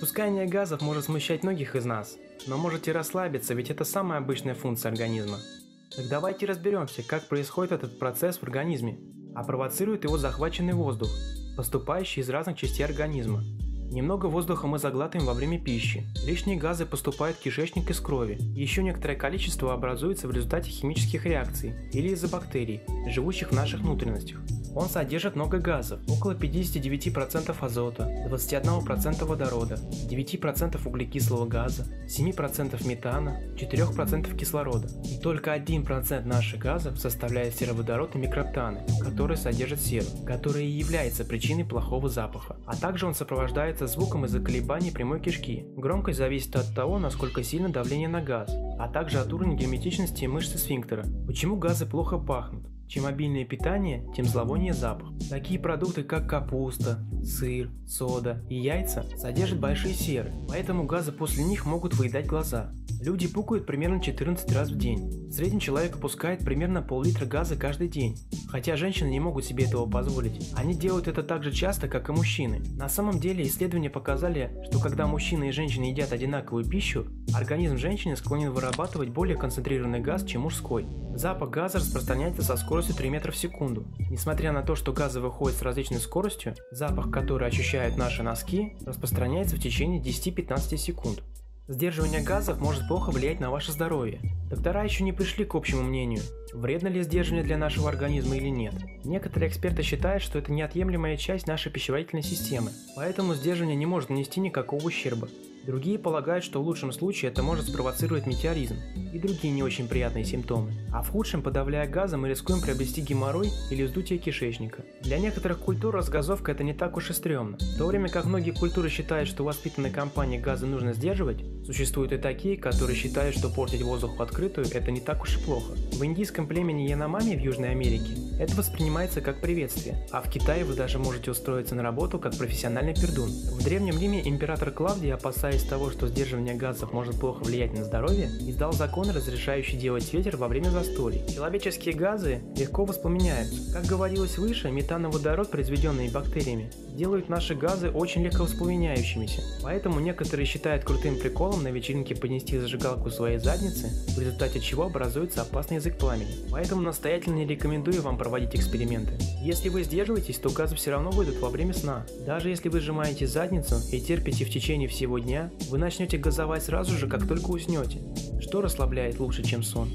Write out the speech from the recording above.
Испускание газов может смущать многих из нас, но можете расслабиться, ведь это самая обычная функция организма. Так давайте разберемся, как происходит этот процесс в организме, а провоцирует его захваченный воздух, поступающий из разных частей организма. Немного воздуха мы заглатываем во время пищи, лишние газы поступают в кишечник из крови, еще некоторое количество образуется в результате химических реакций или из-за бактерий, живущих в наших внутренностях. Он содержит много газов, около 59% азота, 21% водорода, 9% углекислого газа, 7% метана, 4% кислорода. И только 1% наших газов составляет сероводород и микроптаны, которые содержат серу, которая и является причиной плохого запаха. А также он сопровождается звуком из-за колебаний прямой кишки. Громкость зависит от того, насколько сильно давление на газ, а также от уровня герметичности мышцы сфинктера. Почему газы плохо пахнут? Чем обильнее питание, тем зловоннее запах. Такие продукты, как капуста, сыр, сода и яйца содержат большие серы, поэтому газы после них могут выедать глаза. Люди пукают примерно 14 раз в день. В среднем человек опускает примерно пол-литра газа каждый день. Хотя женщины не могут себе этого позволить. Они делают это так же часто, как и мужчины. На самом деле исследования показали, что когда мужчина и женщина едят одинаковую пищу, организм женщины склонен вырабатывать более концентрированный газ, чем мужской. Запах газа распространяется со скоростью 3 метра в секунду. Несмотря на то, что газы выходят с различной скоростью, запах, который ощущают наши носки, распространяется в течение 10-15 секунд. Сдерживание газов может плохо влиять на ваше здоровье. Доктора еще не пришли к общему мнению, вредно ли сдерживание для нашего организма или нет. Некоторые эксперты считают, что это неотъемлемая часть нашей пищеварительной системы, поэтому сдерживание не может нанести никакого ущерба. Другие полагают, что в лучшем случае это может спровоцировать метеоризм и другие не очень приятные симптомы. А в худшем, подавляя газы, мы рискуем приобрести геморрой или вздутие кишечника. Для некоторых культур разгазовка это не так уж и стрёмно. В то время как многие культуры считают, что воспитанной компании газы нужно сдерживать, существуют и такие, которые считают, что портить воздух в открытую это не так уж и плохо. В индийском племени Яномами в Южной Америке это воспринимается как приветствие, а в Китае вы даже можете устроиться на работу как профессиональный пердун. В Древнем Риме император Клавдий, опасаясь того, что сдерживание газов может плохо влиять на здоровье, издал закон, разрешающий делать ветер во время застолий. Человеческие газы легко воспламеняются. Как говорилось выше, метановодород, произведенный бактериями, делают наши газы очень легко воспламеняющимися. Поэтому некоторые считают крутым приколом на вечеринке поднести зажигалку своей задницы, результате чего образуется опасный язык пламени. Поэтому настоятельно не рекомендую вам проводить эксперименты. Если вы сдерживаетесь, то газы все равно выйдут во время сна. Даже если вы сжимаете задницу и терпите в течение всего дня, вы начнете газовать сразу же, как только уснете. Что расслабляет лучше, чем сон?